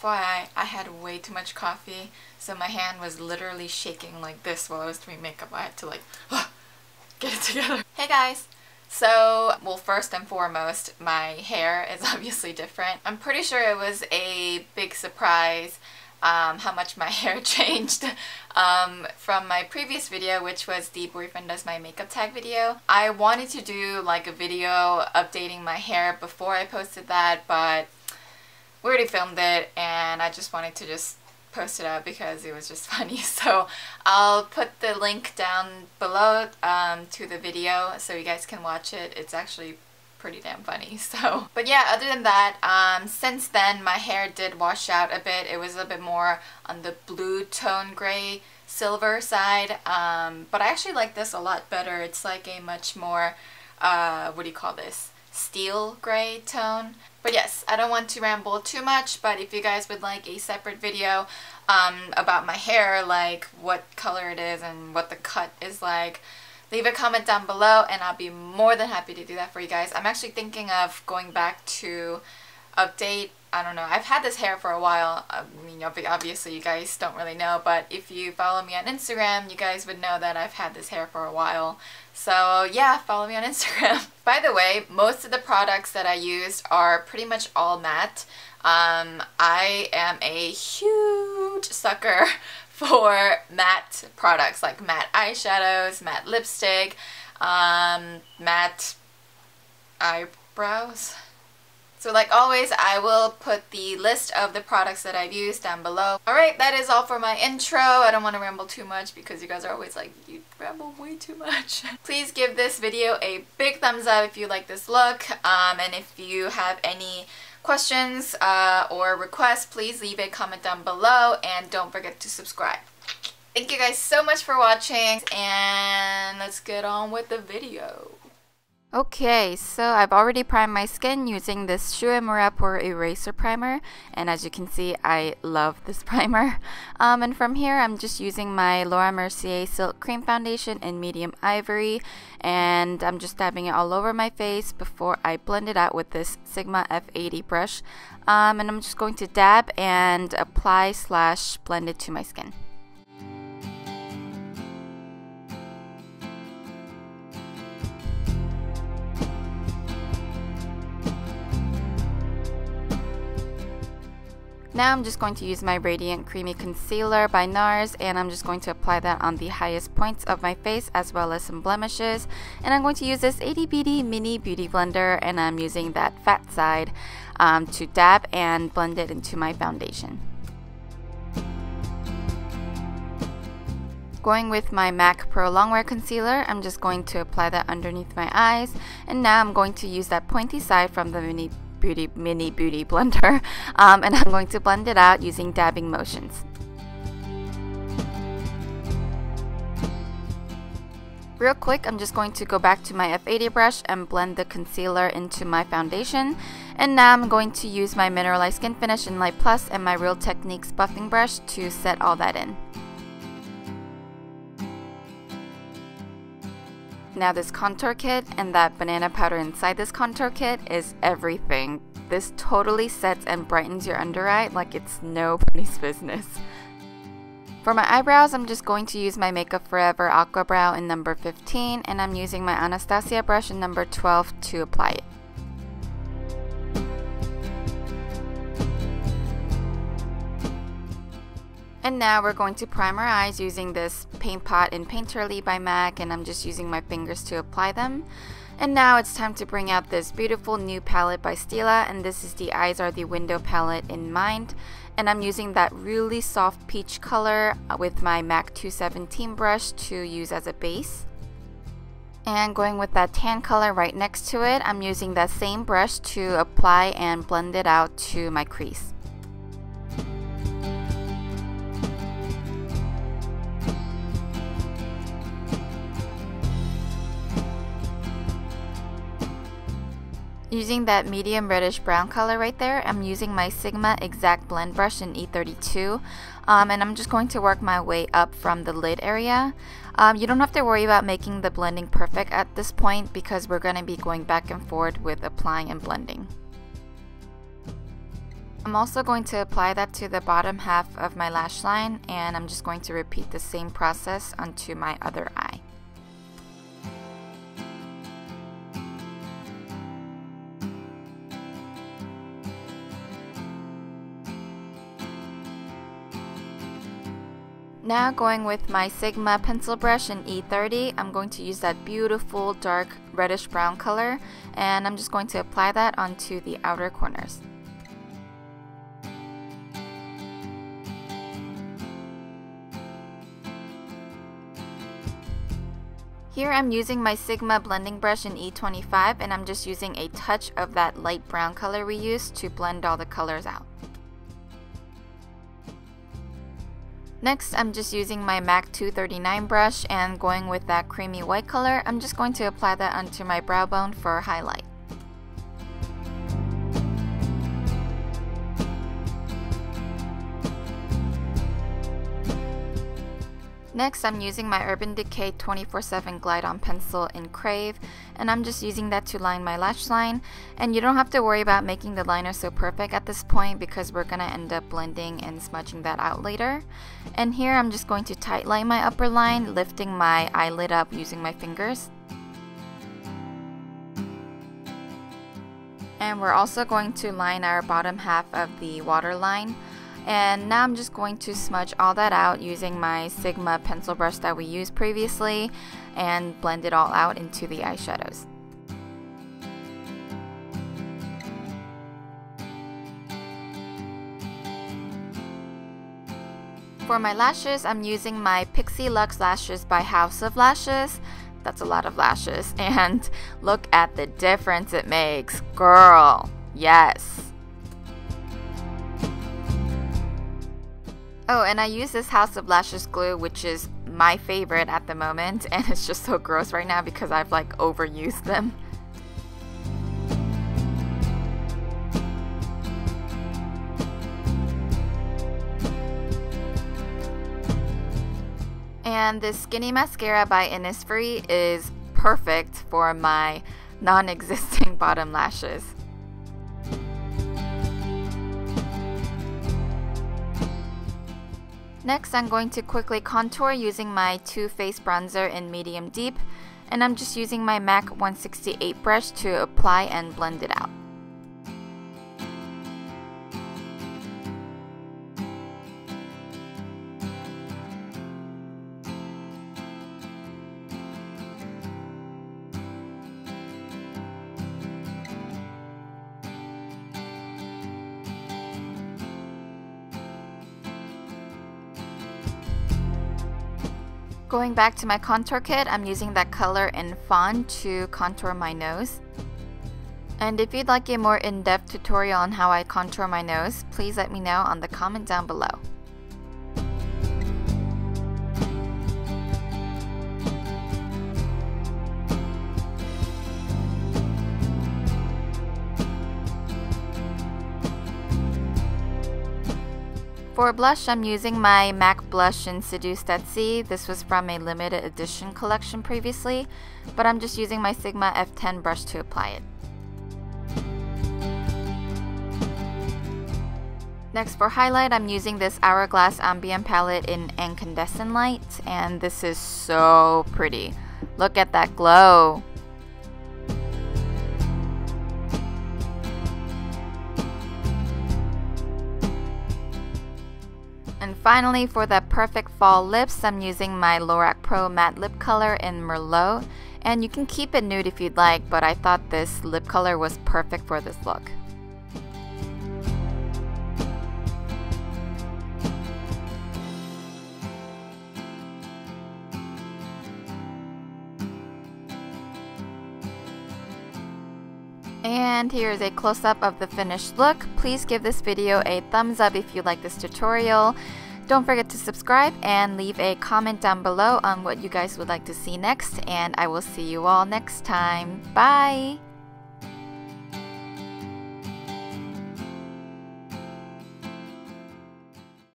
FYI, I had way too much coffee, so my hand was literally shaking like this while I was doing makeup. I had to like, get it together. Hey guys! So, well first and foremost, my hair is obviously different. I'm pretty sure it was a big surprise um, how much my hair changed um, from my previous video which was the boyfriend does my makeup tag video. I wanted to do like a video updating my hair before I posted that but we already filmed it and I just wanted to just post it up because it was just funny. So I'll put the link down below um, to the video so you guys can watch it. It's actually pretty damn funny so. But yeah other than that um, since then my hair did wash out a bit. It was a bit more on the blue tone gray silver side um, but I actually like this a lot better. It's like a much more uh, what do you call this steel gray tone. But yes I don't want to ramble too much but if you guys would like a separate video um, about my hair like what color it is and what the cut is like leave a comment down below and I'll be more than happy to do that for you guys. I'm actually thinking of going back to update I don't know I've had this hair for a while. I mean obviously you guys don't really know but if you follow me on Instagram you guys would know that I've had this hair for a while. So yeah follow me on Instagram by the way most of the products that I used are pretty much all matte um, I am a huge sucker for matte products like matte eyeshadows, matte lipstick, um, matte eyebrows. So like always, I will put the list of the products that I've used down below. Alright, that is all for my intro. I don't want to ramble too much because you guys are always like, you ramble way too much. Please give this video a big thumbs up if you like this look. Um, and if you have any questions uh, or requests, please leave a comment down below and don't forget to subscribe. Thank you guys so much for watching and let's get on with the video. Okay, so I've already primed my skin using this Shu Poreraser Primer and as you can see I love this primer. Um, and from here I'm just using my Laura Mercier Silk Cream Foundation in medium ivory and I'm just dabbing it all over my face before I blend it out with this Sigma F80 brush. Um, and I'm just going to dab and apply slash blend it to my skin. Now I'm just going to use my Radiant Creamy Concealer by NARS and I'm just going to apply that on the highest points of my face as well as some blemishes. And I'm going to use this Bitty Mini Beauty Blender and I'm using that fat side um, to dab and blend it into my foundation. Going with my MAC Pro Longwear Concealer, I'm just going to apply that underneath my eyes. And now I'm going to use that pointy side from the Mini beauty mini beauty blender um, and I'm going to blend it out using dabbing motions. Real quick, I'm just going to go back to my F80 brush and blend the concealer into my foundation. And now I'm going to use my Mineralized Skin Finish in Light Plus and my Real Techniques buffing brush to set all that in. Now this contour kit and that banana powder inside this contour kit is everything. This totally sets and brightens your under eye like it's nobody's business. For my eyebrows, I'm just going to use my Makeup Forever Aqua Brow in number 15 and I'm using my Anastasia brush in number 12 to apply it. And now we're going to prime our eyes using this paint pot in Painterly by MAC and I'm just using my fingers to apply them. And now it's time to bring out this beautiful new palette by Stila and this is the Eyes Are the Window palette in Mind. And I'm using that really soft peach color with my MAC 217 brush to use as a base. And going with that tan color right next to it, I'm using that same brush to apply and blend it out to my crease. Using that medium reddish brown color right there, I'm using my Sigma Exact Blend Brush in E32 um, and I'm just going to work my way up from the lid area. Um, you don't have to worry about making the blending perfect at this point because we're going to be going back and forth with applying and blending. I'm also going to apply that to the bottom half of my lash line and I'm just going to repeat the same process onto my other eye. Now going with my Sigma pencil brush in E30, I'm going to use that beautiful dark reddish brown color and I'm just going to apply that onto the outer corners. Here I'm using my Sigma blending brush in E25 and I'm just using a touch of that light brown color we used to blend all the colors out. Next, I'm just using my MAC 239 brush and going with that creamy white color, I'm just going to apply that onto my brow bone for highlight. Next, I'm using my Urban Decay 24-7 Glide On Pencil in Crave, and I'm just using that to line my lash line. And you don't have to worry about making the liner so perfect at this point because we're going to end up blending and smudging that out later. And here I'm just going to tight line my upper line, lifting my eyelid up using my fingers. And we're also going to line our bottom half of the waterline. And now I'm just going to smudge all that out using my Sigma pencil brush that we used previously and blend it all out into the eyeshadows. For my lashes, I'm using my Pixie Luxe Lashes by House of Lashes. That's a lot of lashes. And look at the difference it makes. Girl, yes. Oh, and I use this House of Lashes glue, which is my favorite at the moment, and it's just so gross right now because I've like overused them. And this Skinny Mascara by Innisfree is perfect for my non-existing bottom lashes. Next, I'm going to quickly contour using my Too Faced bronzer in medium deep, and I'm just using my MAC 168 brush to apply and blend it out. Going back to my contour kit, I'm using that color in Fawn to contour my nose. And if you'd like a more in-depth tutorial on how I contour my nose, please let me know on the comment down below. For blush, I'm using my MAC blush in Seduced Sea. This was from a limited edition collection previously, but I'm just using my Sigma F10 brush to apply it. Next for highlight, I'm using this Hourglass Ambient palette in Incandescent Light, and this is so pretty. Look at that glow. Finally, for the perfect fall lips, I'm using my Lorac Pro Matte Lip Color in Merlot. And you can keep it nude if you'd like, but I thought this lip color was perfect for this look. And here is a close-up of the finished look. Please give this video a thumbs up if you like this tutorial. Don't forget to subscribe and leave a comment down below on what you guys would like to see next. And I will see you all next time. Bye!